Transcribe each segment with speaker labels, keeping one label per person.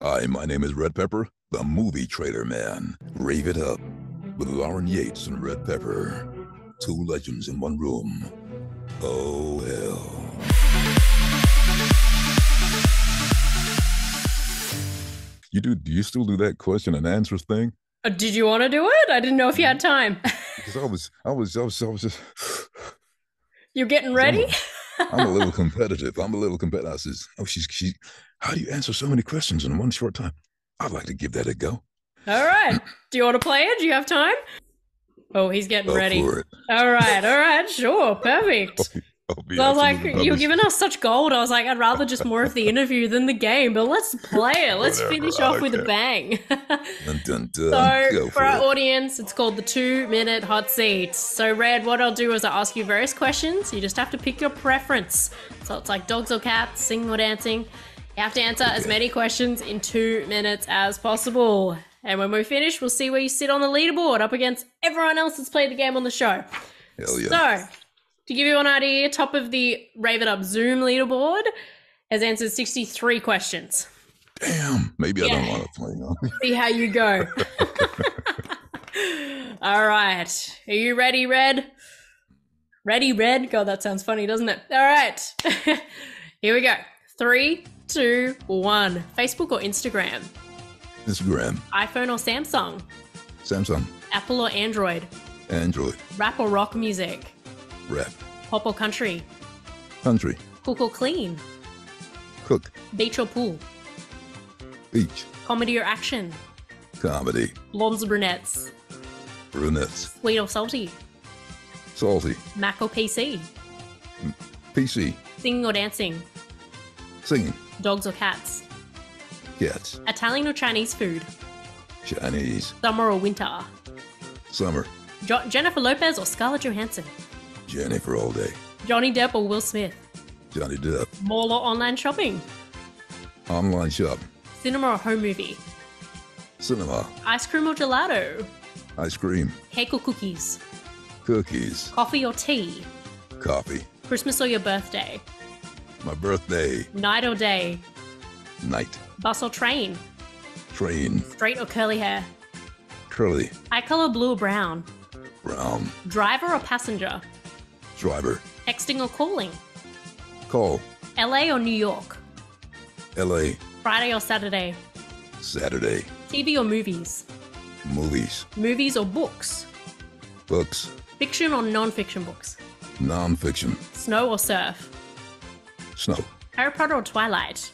Speaker 1: Hi, my name is Redd Pepper, the movie trailer man. Rave it up with Lauren Yates and Redd Pepper. Two legends in one room. Oh, hell. You do? Do you still do that question and answers thing?
Speaker 2: Uh, did you want to do it? I didn't know if you had time.
Speaker 1: Because I was, I was, I was, I was just.
Speaker 2: You're getting ready?
Speaker 1: I'm a little competitive. I'm a little competitive. I says, "Oh, she's she. How do you answer so many questions in one short time? I'd like to give that a go."
Speaker 2: All right. Do you want to play it? Do you have time? Oh, he's getting
Speaker 1: Go
Speaker 2: ready. All right, all right, sure, perfect. I was like, you're giving us such gold. I was like, I'd rather just more of the interview than the game, but let's play it. Let's
Speaker 1: Whatever,
Speaker 2: finish off
Speaker 1: don't
Speaker 2: with a bang.
Speaker 1: Dun, dun, dun.
Speaker 2: So,
Speaker 1: Go
Speaker 2: for
Speaker 1: for
Speaker 2: our audience, it's called the two minute hot seat. So, Redd, what I'll do is I'll ask you various questions. You just have to pick your preference. So, it's like dogs or cats, singing or dancing. You have to answer as many questions in two minutes as possible. And when we finish, we'll see where you sit on the leaderboard up against everyone else that's played the game on the show.
Speaker 1: Hell yeah.
Speaker 2: So, to give you an idea, top of the Rave It Up Zoom leaderboard has answered 63 questions.
Speaker 1: Damn. Maybe I don't want to play on.
Speaker 2: See how you go. All right. Are you ready, Redd? Ready, Redd? God, that sounds funny, doesn't it? All right. Here we go. Three, two, one. Facebook or Instagram?
Speaker 1: Instagram,
Speaker 2: iPhone or Samsung?
Speaker 1: Samsung,
Speaker 2: Apple or Android?
Speaker 1: Android,
Speaker 2: Rap or rock music?
Speaker 1: Rap,
Speaker 2: Pop or country?
Speaker 1: country,
Speaker 2: Cook or clean?
Speaker 1: cook,
Speaker 2: Beach or pool?
Speaker 1: beach,
Speaker 2: Comedy or action?
Speaker 1: comedy,
Speaker 2: Blondes or brunettes?
Speaker 1: brunettes,
Speaker 2: Sweet or salty?
Speaker 1: salty,
Speaker 2: Mac or PC? Hmm.
Speaker 1: PC,
Speaker 2: Singing or dancing?
Speaker 1: singing,
Speaker 2: Dogs or cats?
Speaker 1: cats,
Speaker 2: Italian or Chinese food?
Speaker 1: Chinese,
Speaker 2: Summer or winter?
Speaker 1: summer,
Speaker 2: Jo- Jennifer Lopez or Scarlett Johansson?
Speaker 1: Jennifer all day,
Speaker 2: Johnny Depp or Will Smith?
Speaker 1: Johnny Depp,
Speaker 2: Mall or online shopping?
Speaker 1: online shop,
Speaker 2: Cinema or home movie?
Speaker 1: cinema,
Speaker 2: Ice cream or gelato?
Speaker 1: ice cream,
Speaker 2: Cake or cookies?
Speaker 1: cookies,
Speaker 2: Coffee or tea?
Speaker 1: coffee,
Speaker 2: Christmas or your birthday?
Speaker 1: my birthday,
Speaker 2: Night or day?
Speaker 1: night,
Speaker 2: Bus or train?
Speaker 1: train,
Speaker 2: Straight or curly hair?
Speaker 1: curly,
Speaker 2: Eye color blue or brown?
Speaker 1: brown,
Speaker 2: Driver or passenger?
Speaker 1: Driver,
Speaker 2: Texting or calling?
Speaker 1: call,
Speaker 2: LA or New York?
Speaker 1: LA,
Speaker 2: Friday or Saturday?
Speaker 1: Saturday,
Speaker 2: TV or movies?
Speaker 1: movies,
Speaker 2: Movies or books?
Speaker 1: books,
Speaker 2: Fiction or non fiction books?
Speaker 1: non-fiction,
Speaker 2: Snow or surf?
Speaker 1: snow,
Speaker 2: Harry Potter or Twilight?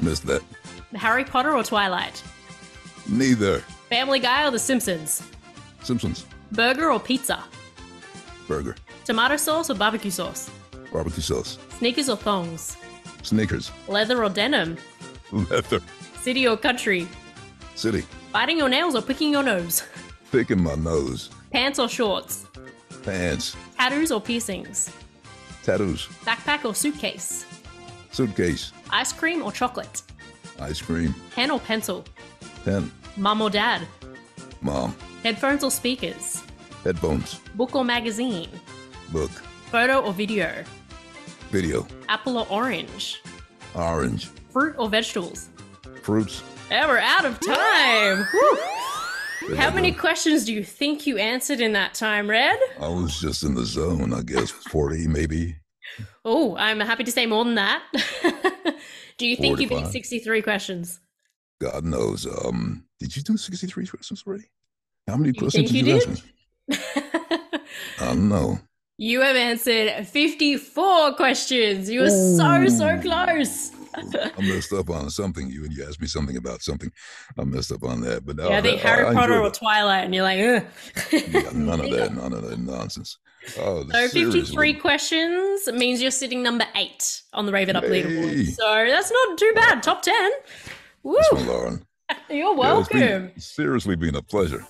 Speaker 1: missed that,
Speaker 2: Harry Potter or Twilight?
Speaker 1: neither,
Speaker 2: Family Guy or The Simpsons?
Speaker 1: Simpsons,
Speaker 2: Burger or pizza?
Speaker 1: Burger,
Speaker 2: Tomato sauce or barbecue sauce?
Speaker 1: barbecue sauce,
Speaker 2: Sneakers or thongs?
Speaker 1: sneakers,
Speaker 2: Leather or denim?
Speaker 1: leather,
Speaker 2: City or country?
Speaker 1: city,
Speaker 2: Biting your nails or picking your nose?
Speaker 1: picking my nose,
Speaker 2: Pants or shorts?
Speaker 1: pants,
Speaker 2: Tattoos or piercings?
Speaker 1: tattoos,
Speaker 2: Backpack or suitcase?
Speaker 1: suitcase,
Speaker 2: Ice cream or chocolate?
Speaker 1: ice cream,
Speaker 2: Pen or pencil?
Speaker 1: pen,
Speaker 2: Mum or dad?
Speaker 1: mom,
Speaker 2: Headphones or speakers?
Speaker 1: Headphones,
Speaker 2: Book or magazine?
Speaker 1: book,
Speaker 2: Photo or video?
Speaker 1: video,
Speaker 2: Apple or orange?
Speaker 1: orange,
Speaker 2: Fruit or vegetables?
Speaker 1: fruits.
Speaker 2: And we're out of time. How many questions do you think you answered in that time, Redd?
Speaker 1: I was just in the zone, I guess, 40 maybe.
Speaker 2: Oh, I'm happy to say more than that. do you think you beat
Speaker 1: 45.
Speaker 2: 63 questions?
Speaker 1: God knows. Um, did you do 63 questions already? How many
Speaker 2: You
Speaker 1: questions did you
Speaker 2: you
Speaker 1: ask me? I know.
Speaker 2: you have answered 54 questions. You were so, so close.
Speaker 1: I messed up on something. You and you asked me something about something. I messed up on that. But
Speaker 2: Yeah, I think
Speaker 1: I-
Speaker 2: Harry
Speaker 1: I
Speaker 2: Potter or
Speaker 1: it.
Speaker 2: Twilight, and you're like.
Speaker 1: Yeah, none of that. None of that nonsense. Oh,
Speaker 2: So 53
Speaker 1: seriously.
Speaker 2: questions means you're sitting number eight on the Rave It Up
Speaker 1: Hey.
Speaker 2: leaderboard. So that's not too bad. Top 10. Woo!
Speaker 1: One, Lauren.
Speaker 2: You're
Speaker 1: Yeah, it's been-
Speaker 2: welcome.
Speaker 1: seriously been a pleasure.